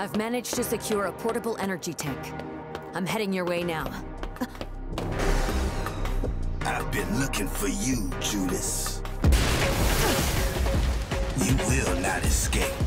I've managed to secure a portable energy tank. I'm heading your way now. I've been looking for you, Judas. You will not escape.